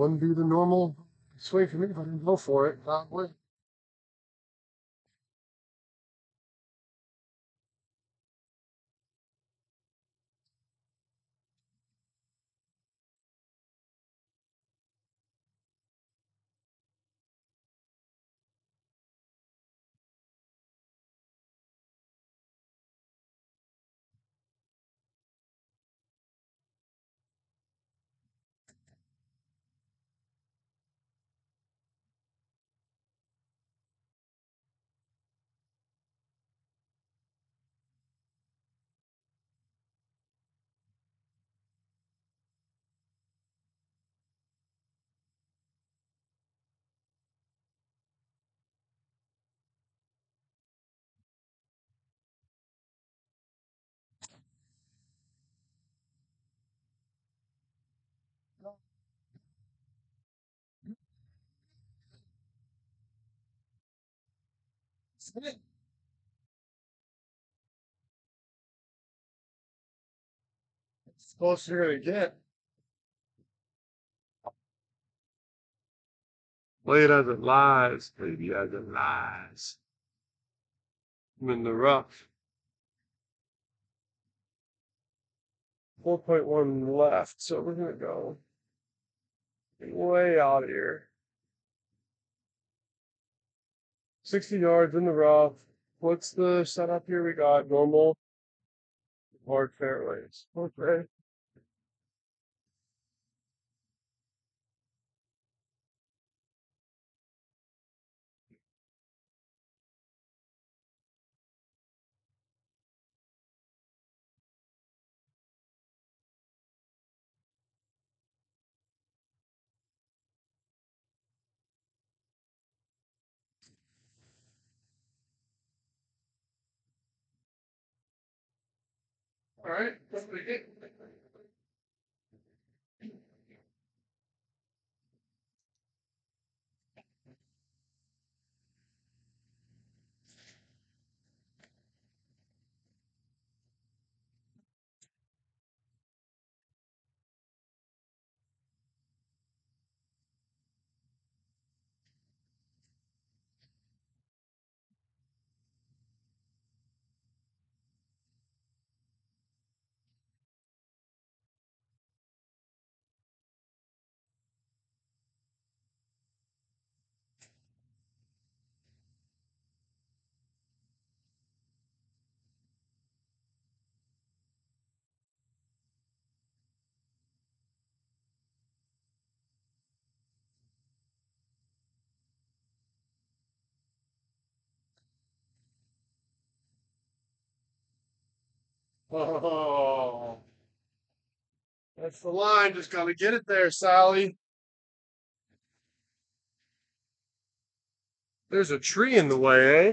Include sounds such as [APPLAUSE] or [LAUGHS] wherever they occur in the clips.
Wouldn't be the normal swing for me if I didn't go for it. Probably. It's close you're gonna get. Play it as it lies, baby, as it lies. I'm in the rough. 4.1 left, so we're gonna go way out here. 60 yards in the rough. What's the setup here? We got normal hard fairways. Okay. All right. That's pretty good. Oh, that's the line. Just gotta get it there, Sally. There's a tree in the way, eh?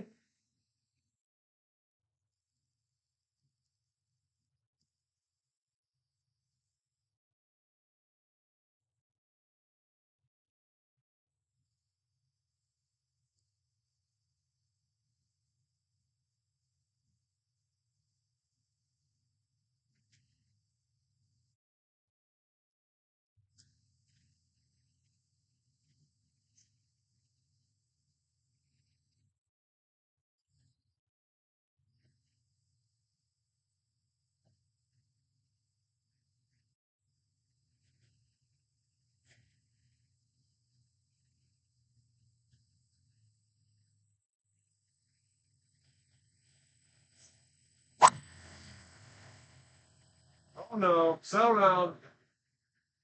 Oh no, settle down.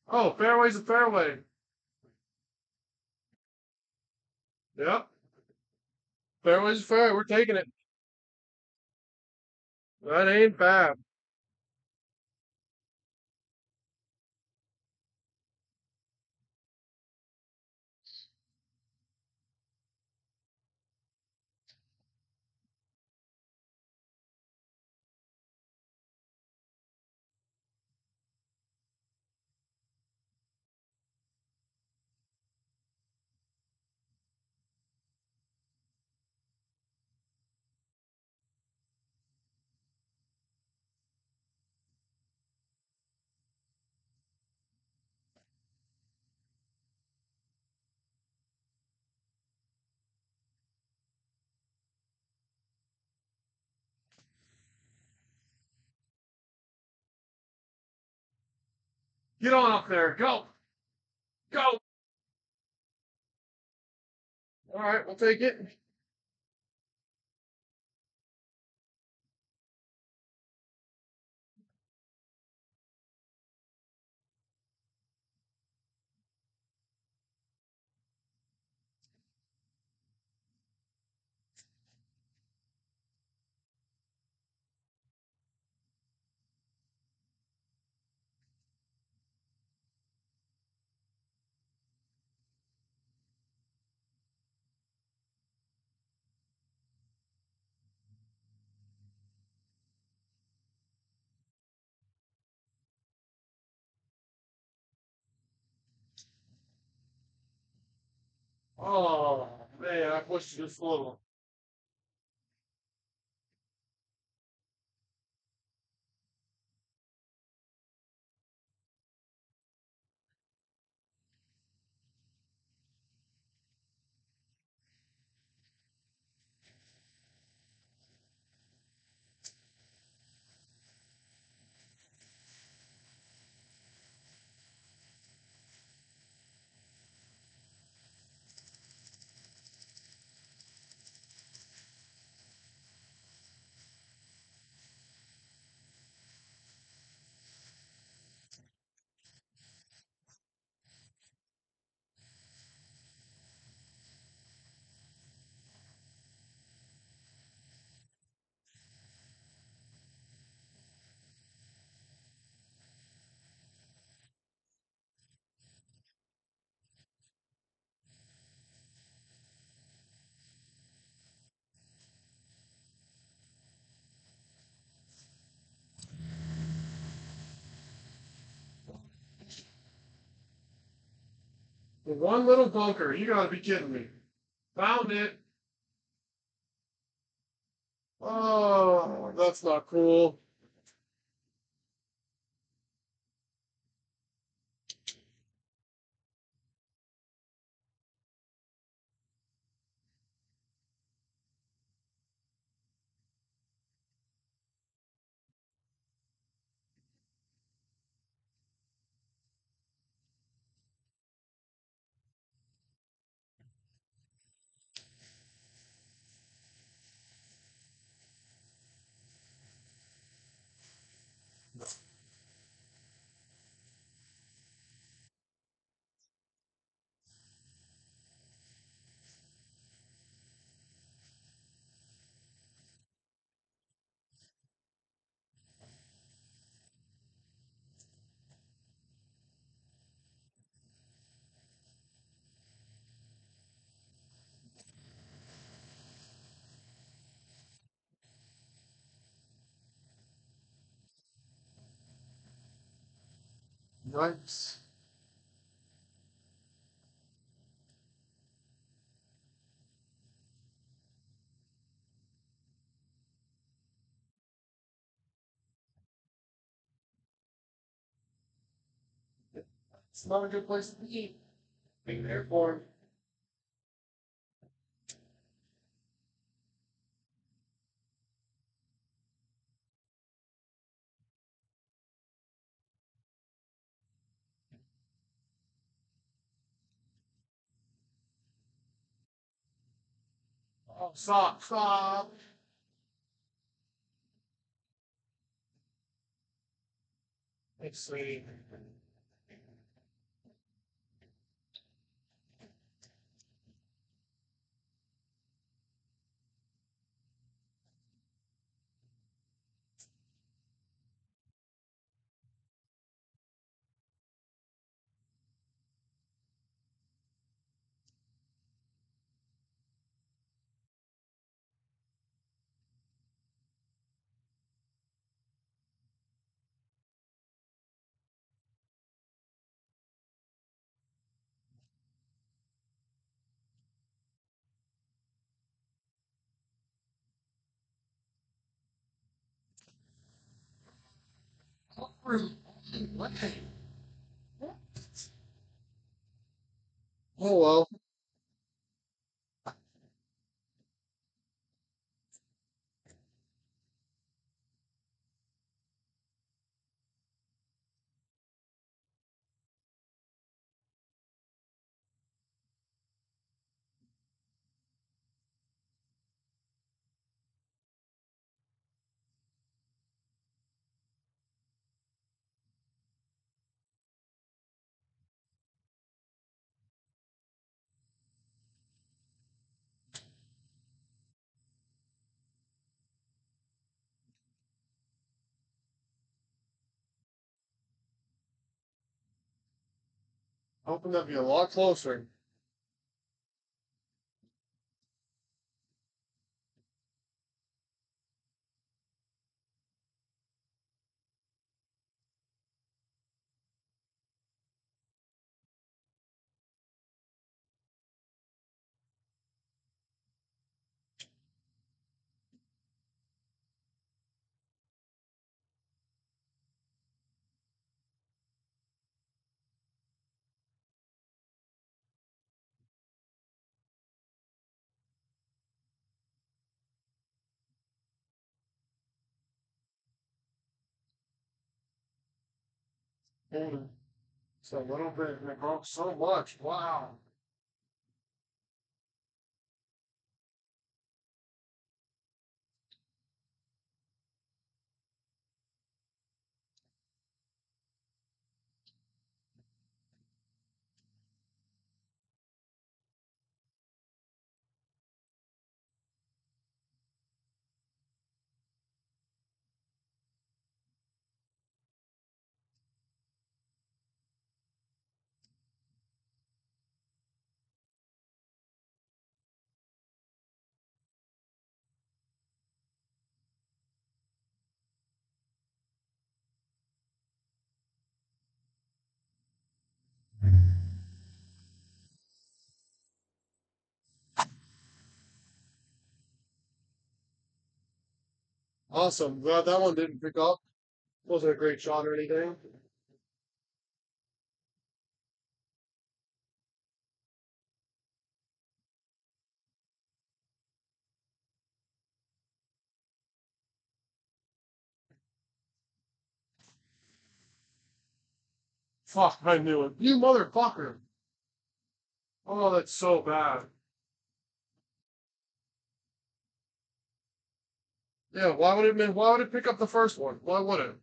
Oh, fairway's a fairway. Yep. Fairway's a fairway. We're taking it. That ain't bad. Get on up there. Go. Go. All right, we'll take it. Oh, man, I pushed it one little bunker. You gotta be kidding me. Found it. Oh, that's not cool. Yikes. It's not a good place to be. Being there for Stop, stop. Let's. Oh well. Hoping that'd be a lot closer. It's a little bit, and it broke oh, so much. Wow. Awesome. Glad that one didn't pick up. Wasn't a great shot or anything. Fuck, I knew it. You motherfucker. Oh, that's so bad. Yeah, why would it why would it pick up the first one? Why would it?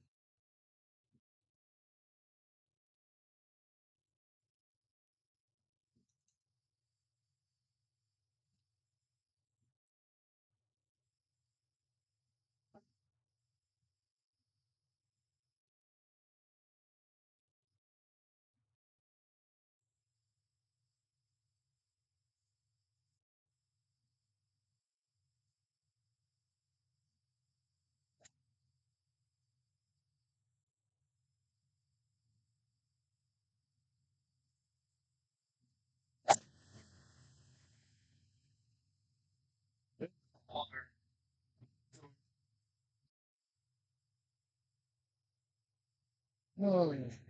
Oh, yeah.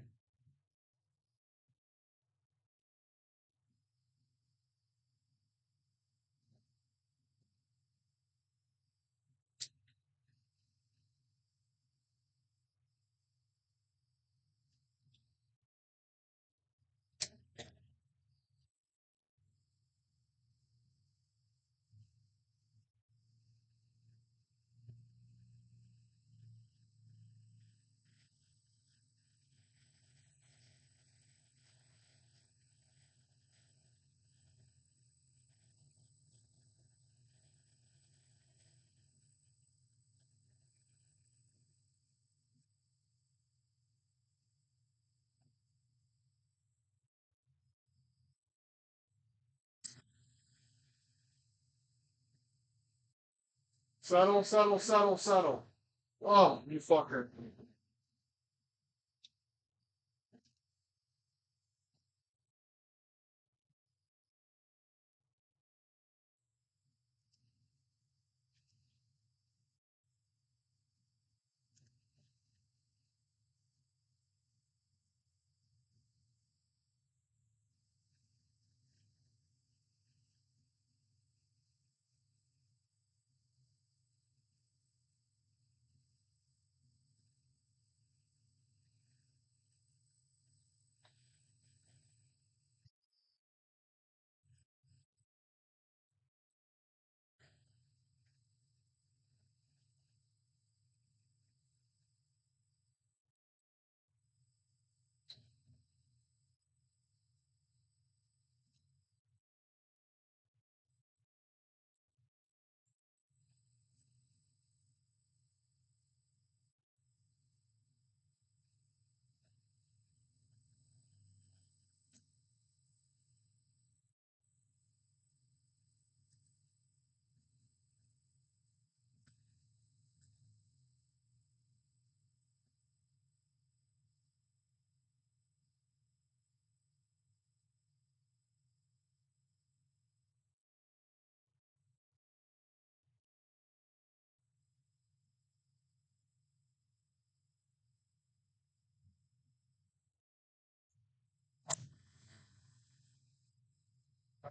Settle, settle, settle, settle. Oh, you fucker.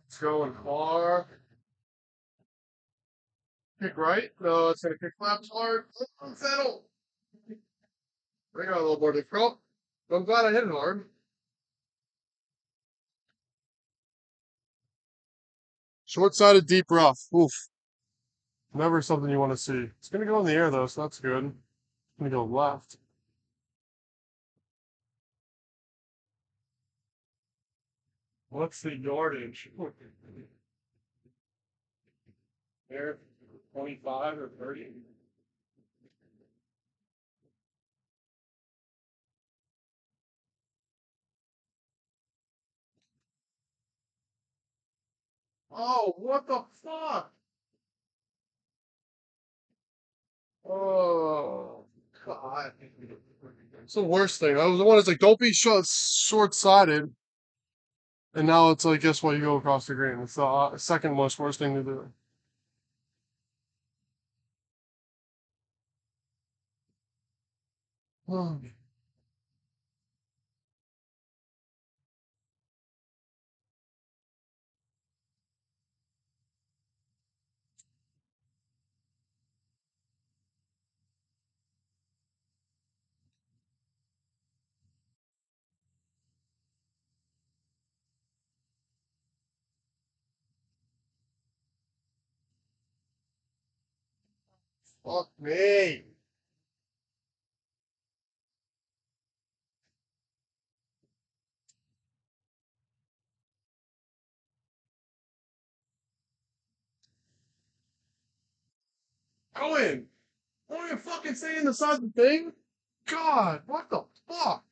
It's going far. Kick right? No, it's gonna kick left hard. Settle. Bring on a little more difficult. But I'm glad I hit it hard. Short sided deep rough. Oof. Never something you want to see. It's gonna go in the air though, so that's good. It's gonna go left. What's the yardage? There, 25 or 30? Oh, what the fuck? Oh, God. It's the worst thing. I was the one that's like, don't be short sided. And now it's like, guess what? You go across the green. It's the uh, second most worst thing to do. Oh, [SIGHS] [SIGHS] fuck me. Go in. Don't even fucking side of the thing. God, what the fuck?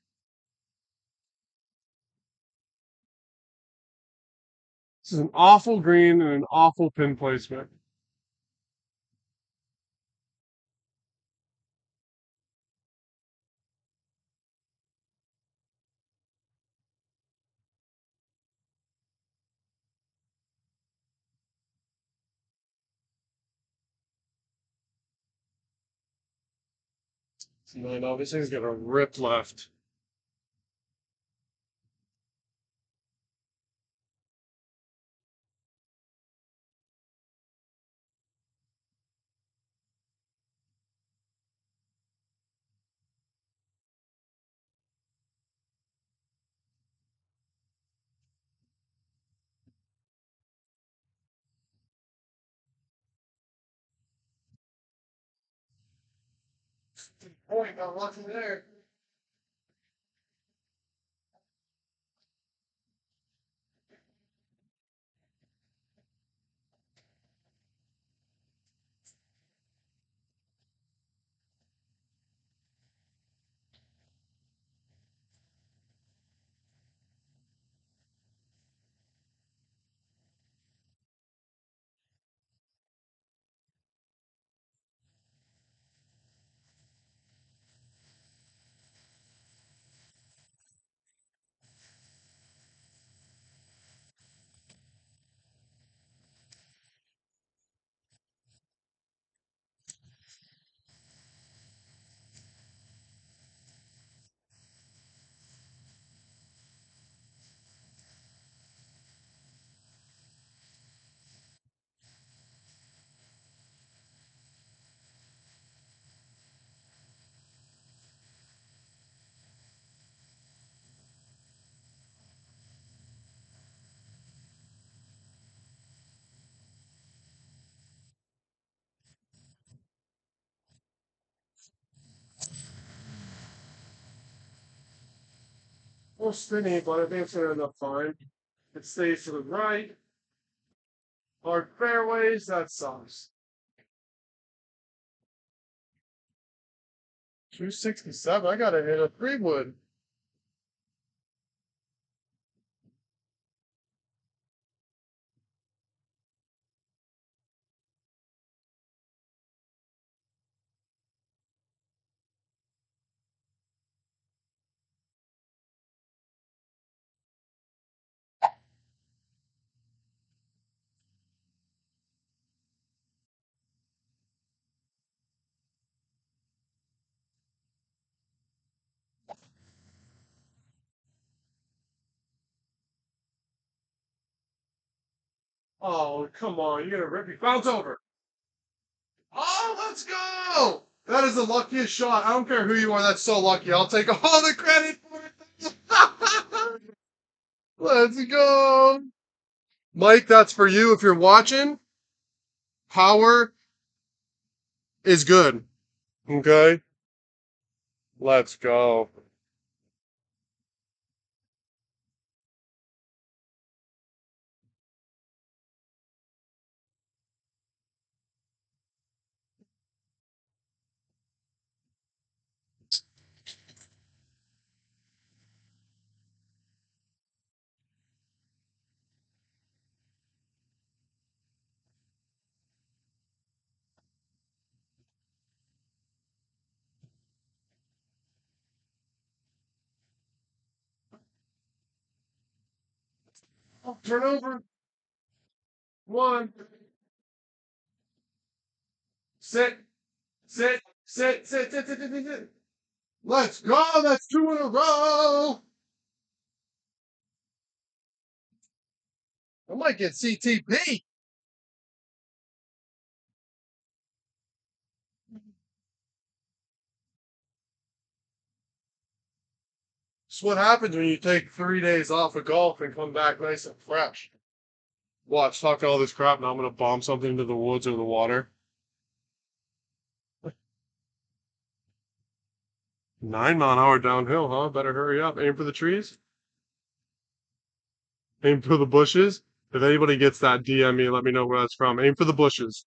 This is an awful green and an awful pin placement. No, no, this thing's gonna rip left. Point, I'm watching there. Spinny, but I think it's gonna end up fine. It stays to the right. Hard fairways, that sucks. 267, I gotta hit a three wood. Oh, come on. You're to rip me. Bounce over. Oh, let's go. That is the luckiest shot. I don't care who you are. That's so lucky. I'll take all the credit for it. [LAUGHS] let's go. Mike, that's for you if you're watching. Power is good. Okay? Let's go. Oh, turn over. One. Sit. Sit. Sit. Sit. Sit. Sit. Sit. sit, sit. Let's go. That's two in a row. I might get CTP. It's what happens when you take three days off of golf and come back nice and fresh. Watch, talking all this crap, now I'm gonna bomb something into the woods or the water. Nine mile an hour downhill, huh? Better hurry up. Aim for the trees. Aim for the bushes. If anybody gets that, DM me. Let me know where that's from. Aim for the bushes.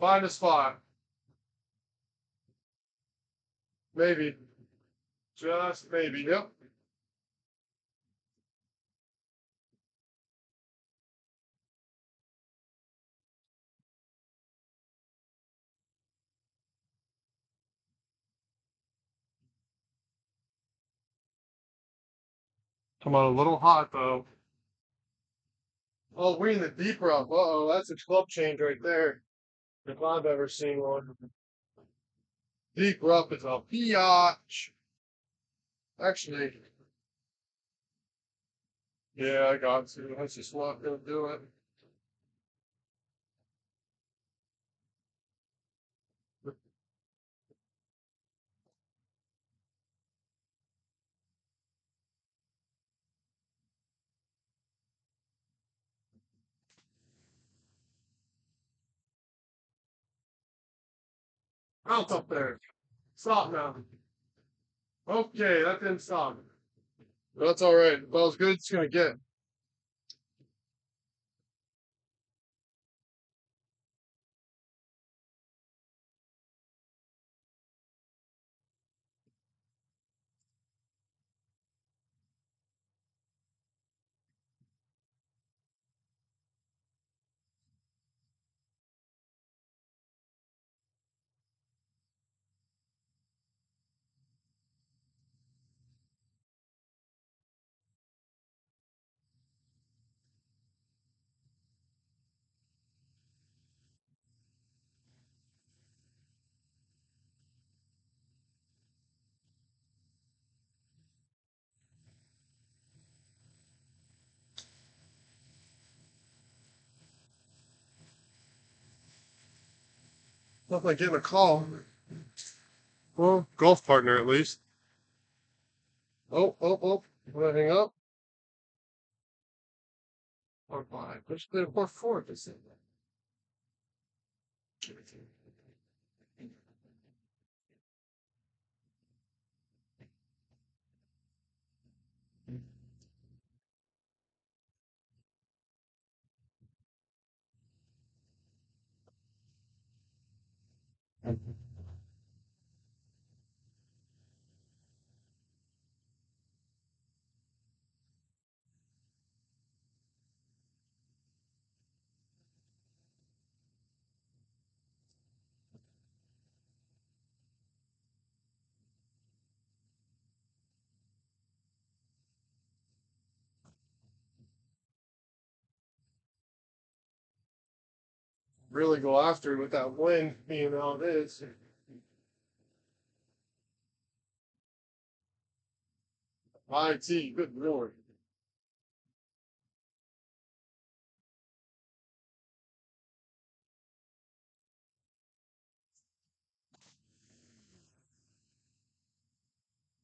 Find a spot. Maybe. Just maybe. Yep. Come on, a little hot though. Oh, we're in the deep rough. Uh oh, that's a club change right there. If I've ever seen one. Deep rough is a biatch. Actually, yeah, I got to. That's just not gonna do it. Out up there. Stop now. Okay, that didn't stop. That's all right. About as good as it's gonna get. Not like getting a call. Well, golf partner at least. Oh, oh, oh. Did I hang up? Or five. Which the or four is it? mhm really go after it with that wind being how it is. IT, good lord.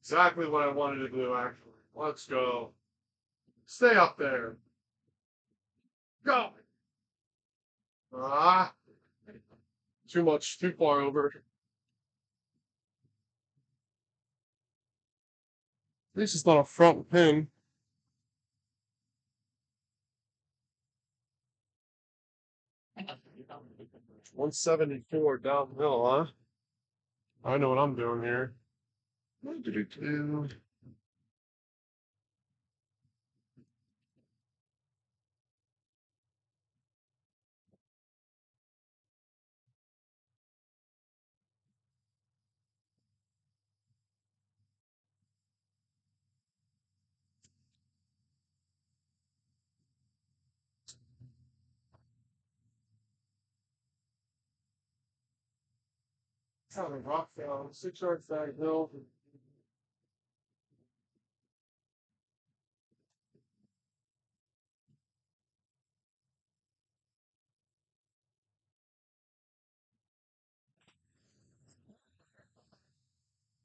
Exactly what I wanted to do, actually. Let's go. Stay up there. Go. Ah. Too much, too far over. Least it's not a front pin. One seventy four downhill, huh? I know what I'm doing here. Kind of rock down, six yards downhill.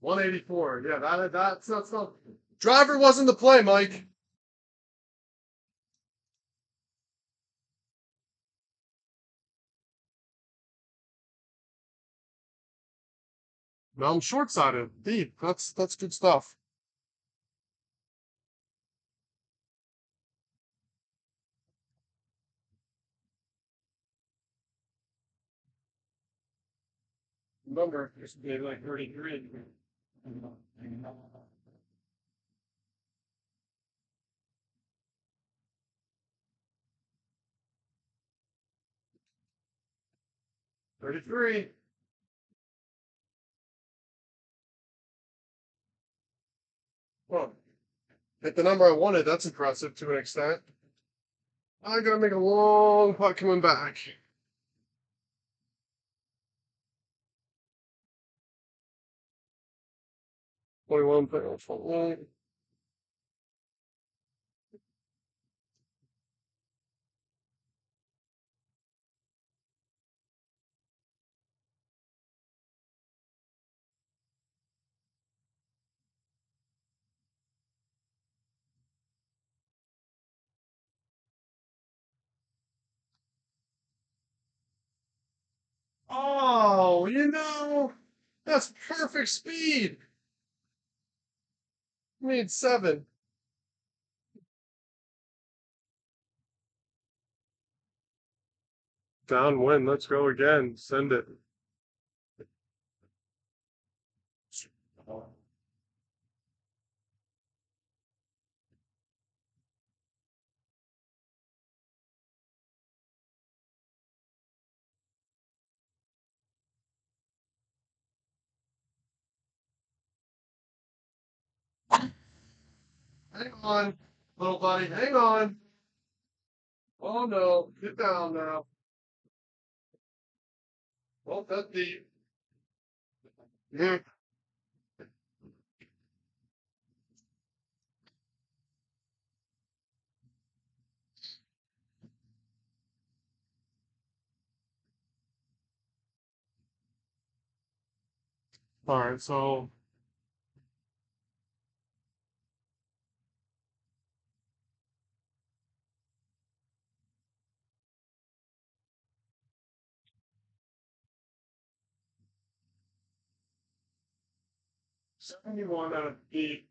One eighty four. Yeah, that that's that's not. Driver wasn't the play, Mike. No, I'm short sided. Deep. That's that's good stuff. Remember, this would be like 33. Thirty-three. Well, hit the number I wanted. That's impressive to an extent. I gotta make a long putt coming back. Twenty-one point one. Oh, you know, that's perfect speed. Made seven. Downwind. Let's go again. Send it. Hang on, little buddy. Hang on. Oh no, get down now. Well, that's deep. Yeah. All right, so of deep.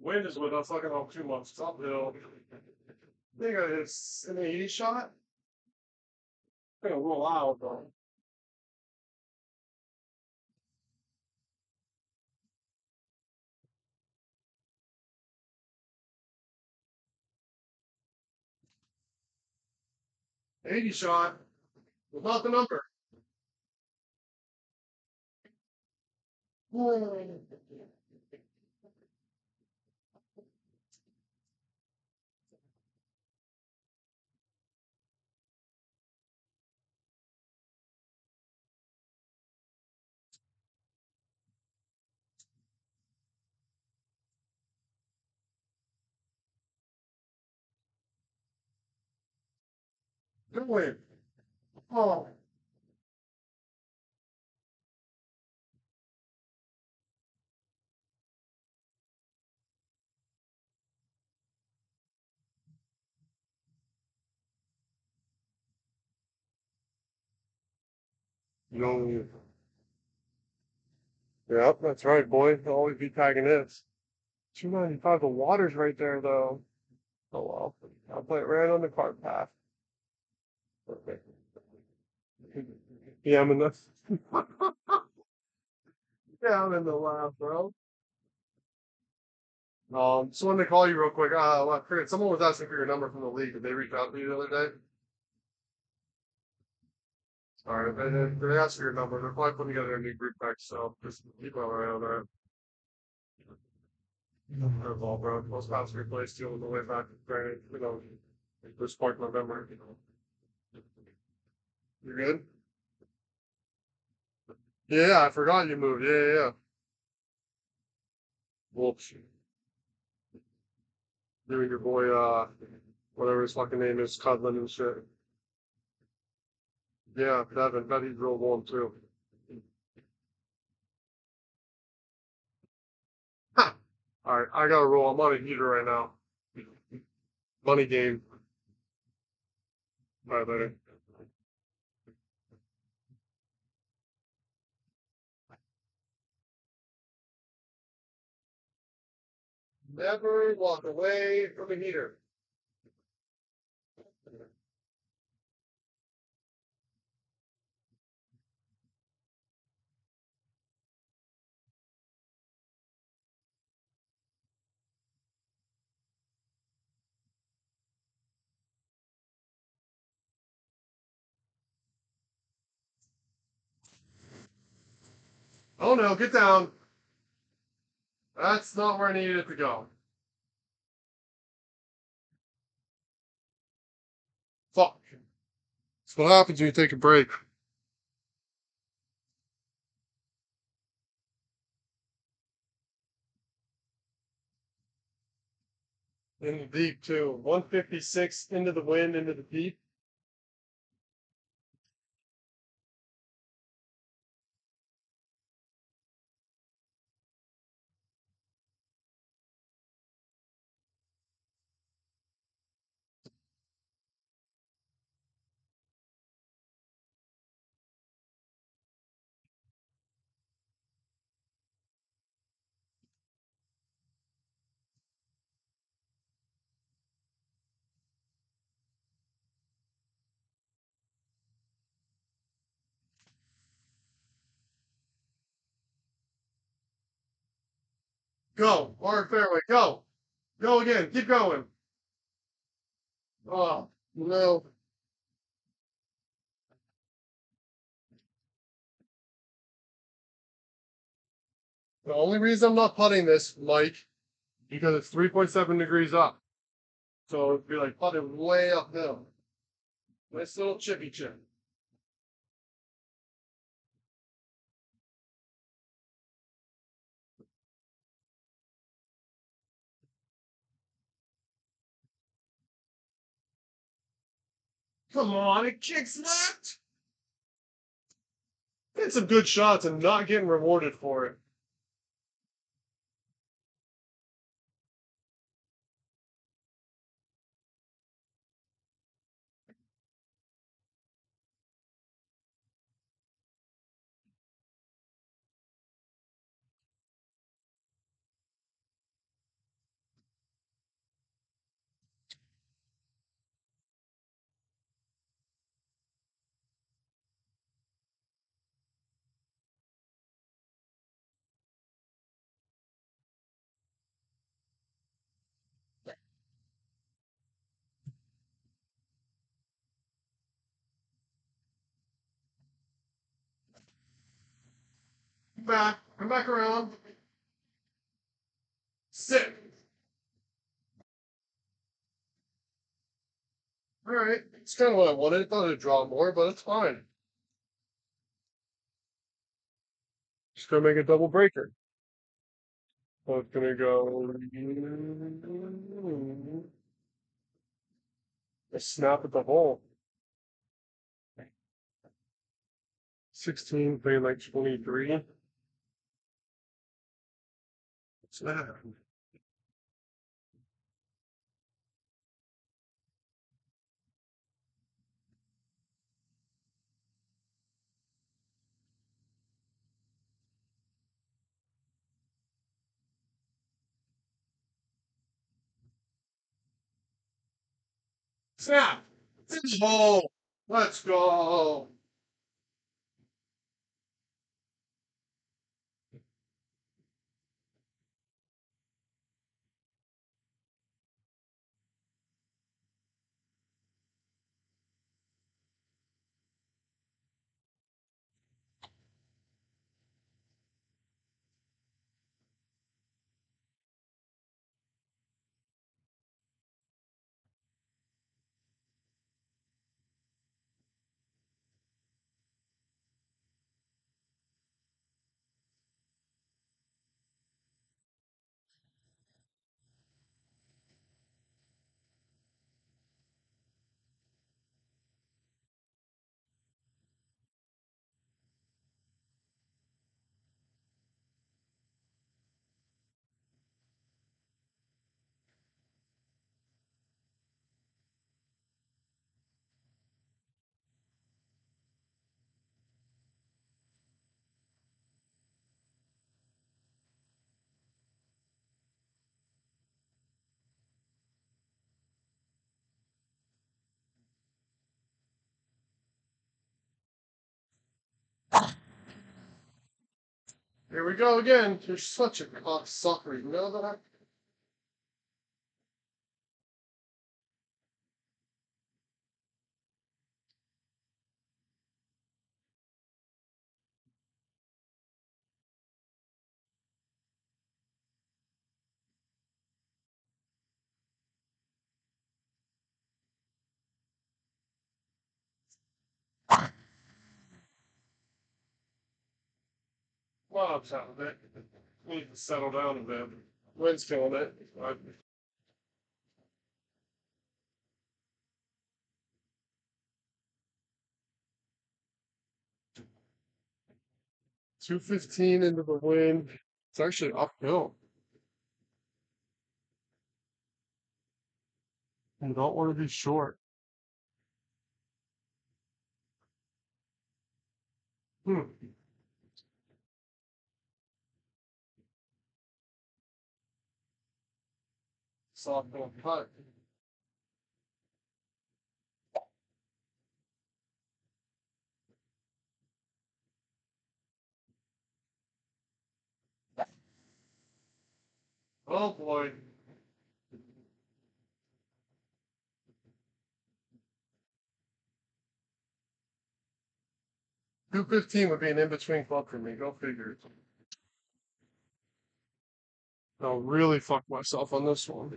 Wind is with us. I can help too much. Uphill. I think it's an eighty shot. Gonna roll out though. Eighty shot. Without the number. Hmm. Go in. Oh. No. Yep, that's right, boy. I'll always be tagging this. 295, the water's right there, though. Oh well. I'll play it right on the cart path. Yeah, I'm in the. [LAUGHS] yeah, I'm in the lab, bro. Um, just wanted to call you real quick. Uh, well, forget, someone was asking for your number from the league. Did they reach out to you the other day? All right, they, they, they asked for your number. They're probably putting together a new group text, so just keep an eye on that. That's all, bro. Most spots replaced you on the way back. Granted, you know, this part November. You know. You good? Yeah, I forgot you moved. Yeah, yeah, yeah. Whoops. You and your boy, uh, whatever his fucking name is, cuddling and shit. Yeah, Devin, bet he's real warm too. Ha! Alright, I gotta roll. I'm on a heater right now. Money game. Alright, later. Never walk away from a heater. Oh no, get down. That's not where I needed it to go. Fuck. That's what happens when you take a break. In the deep too. 156 into the wind, into the deep. Go. Hard fairway. Go. Go again. Keep going. Oh, no. The only reason I'm not putting this, Mike, because it's 3.7 degrees up. So it'd be like putting way uphill. Nice little chippy chip. Come on, it kicks left. Hit some good shots and not getting rewarded for it. Back. Come back around. Sit. All right. It's kind of what I wanted. I thought it'd draw more, but it's fine. Just gonna make a double breaker. So it's gonna go. A snap at the hole. 16, playing like 23. Snap! Let's go! Let's go! Here we go again. You're such a cocksucker, you know that? Bob's out of it. We need to settle down a bit. Wind's killing it. Two fifteen into the wind. It's actually uphill. You don't want to be short. Hmm. Soft little putt. Oh boy. Two fifteen would be an in-between club for me. Go figure. I'll really fuck myself on this one.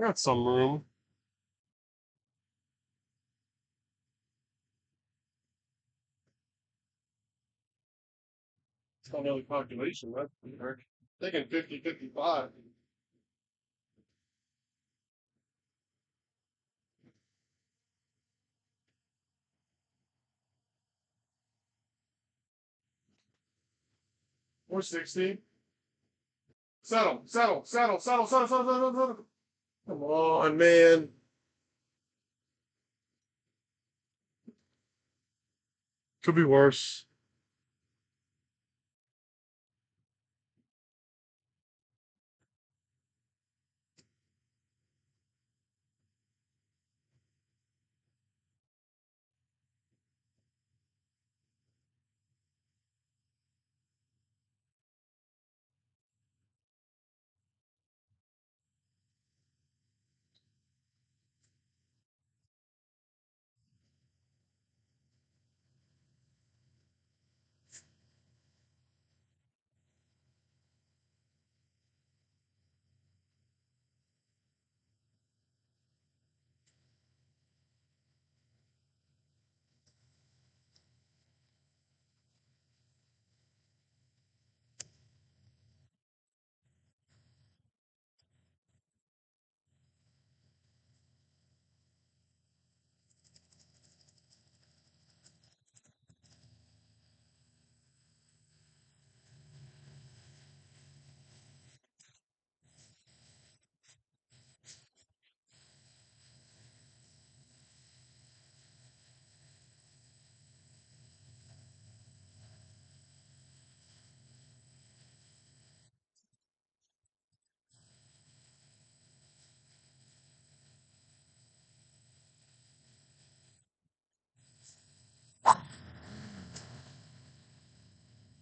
I got some room. It's not really population, weird. Thinking 50, 55. Four sixty. Settle, settle, settle, settle, settle, settle, settle, settle. Come on, man. Could be worse.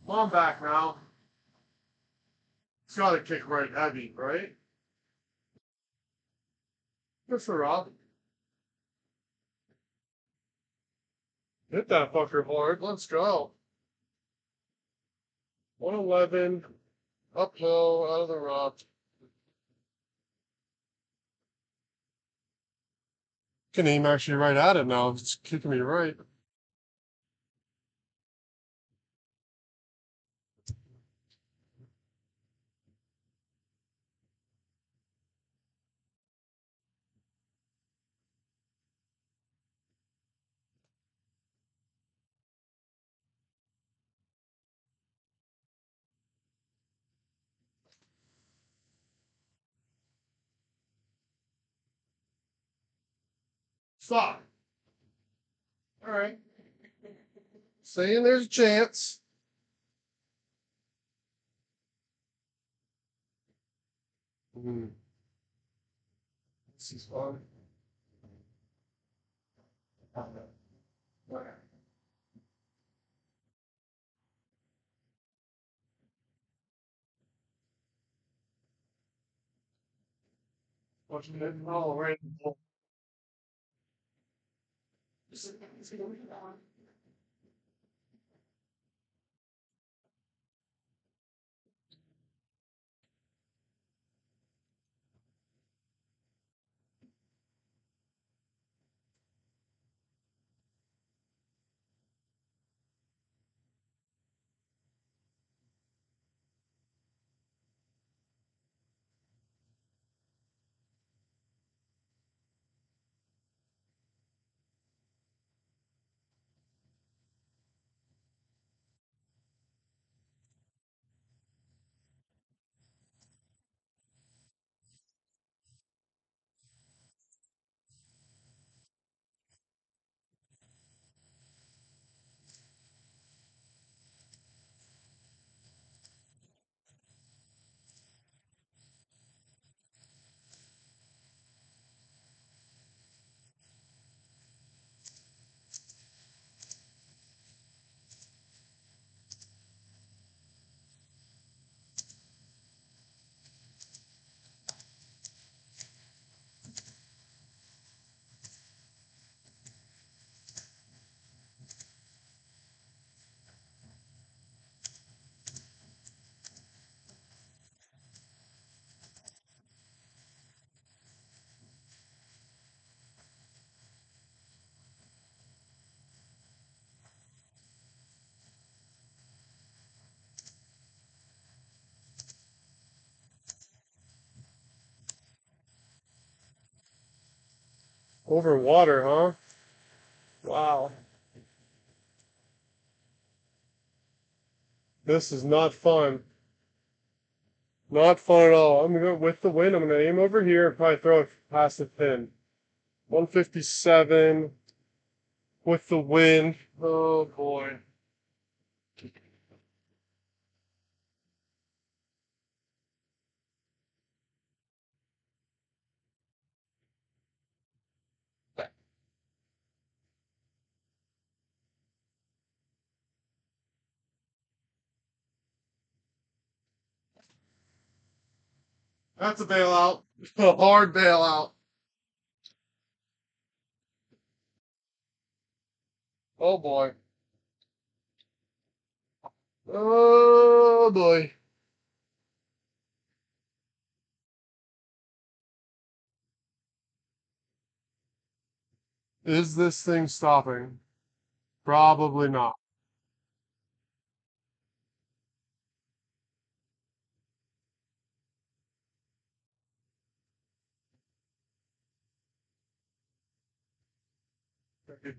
Well, I'm back now. It's got to kick right heavy, right? Good for Rob. Hit that fucker hard. Let's go. 111, uphill, out of the rock. Can aim actually right at it now. It's kicking me right. Stop. All right. Saying there's a chance. Hmm. This is fun. Watching it all right. Is it going to be on? Over water, huh? Wow. This is not fun. Not fun at all. I'm gonna go with the wind. I'm gonna aim over here and probably throw it past the pin. 157 with the wind. Oh boy. That's a bailout. [LAUGHS] A hard bailout. Oh boy. Oh boy. Is this thing stopping? Probably not.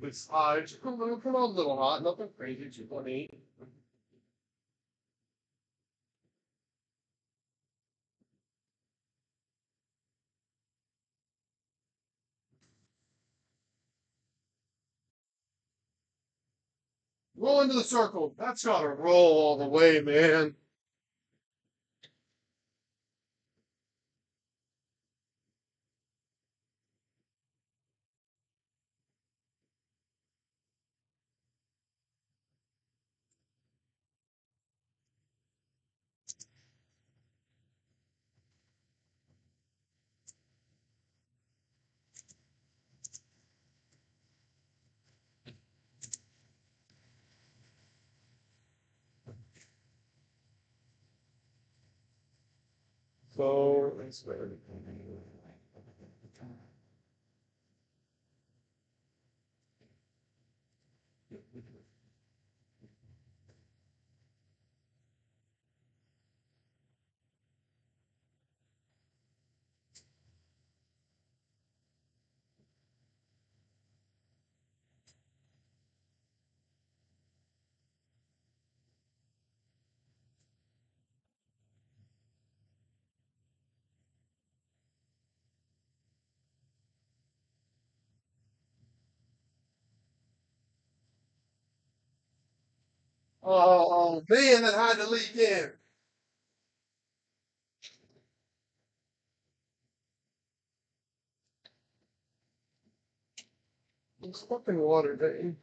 It's high. Just come on, come on a little hot. Nothing crazy. 2.8. Roll into the circle. That's gotta roll all the way, man. So it's Oh man, that had to leak in. It's fucking water, Dayton.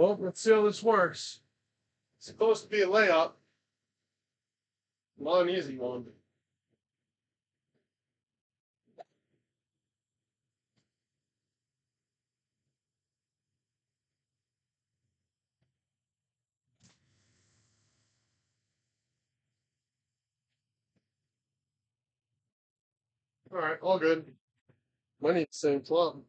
Well, let's see how this works. It's supposed to be a layup. Not an easy one. Alright, all good. Might need the same club.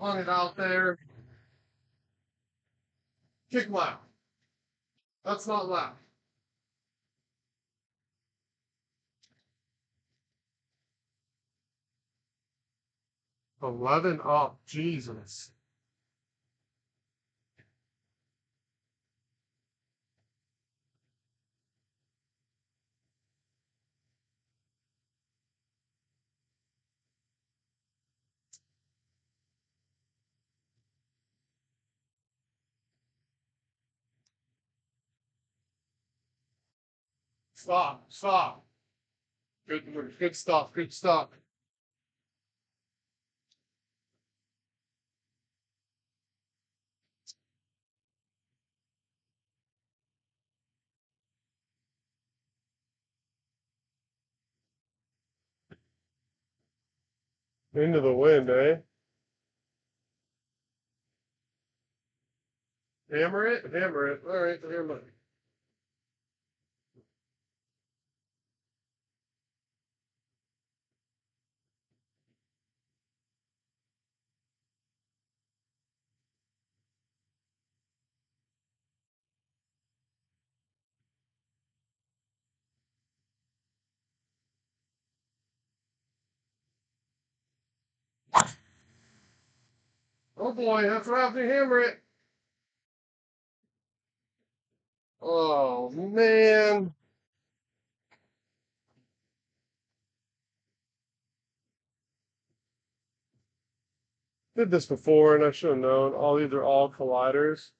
Hung it out there. Kick left. That's not loud. Eleven up, Jesus. Stop, stop. Good, work, good stuff, good stuff. Into the wind, eh? Hammer it, hammer it. All right, hammer it. Oh boy, that's have to hammer it. Oh man. Did this before and I should have known. All these are all colliders.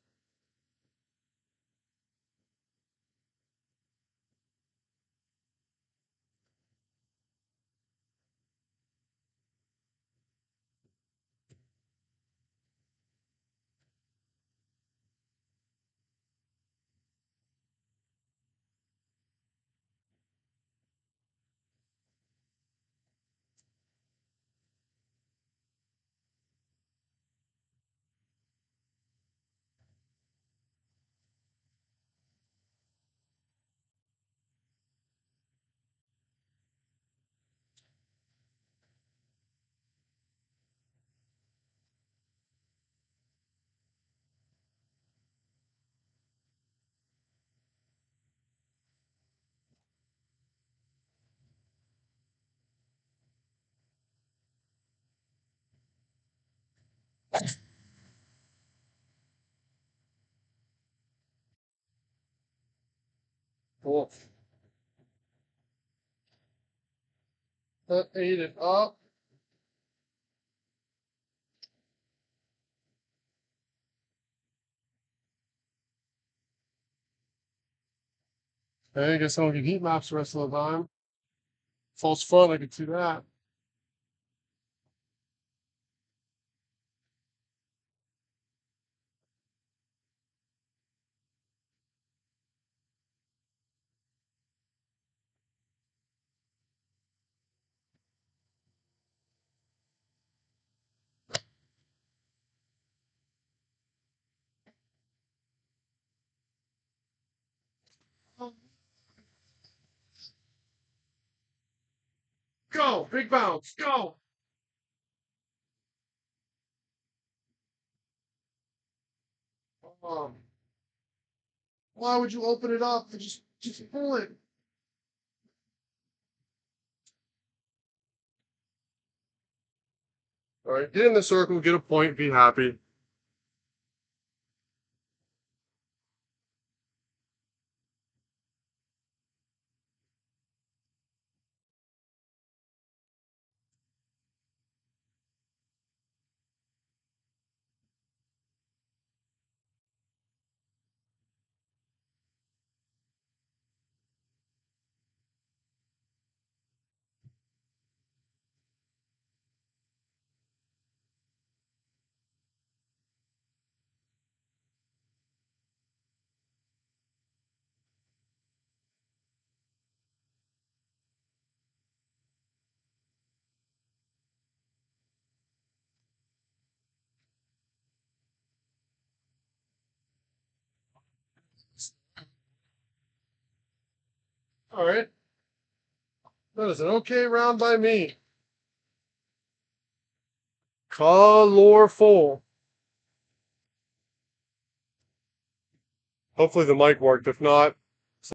Cool. That ate it up. I guess I don't get heat maps the rest of the time. False front, I can see that. Go, big bounce, go. Um, why would you open it up? and Just, just pull it. All right, get in the circle, get a point, be happy. All right. That is an okay round by me. Colorful. Hopefully the mic worked. If not,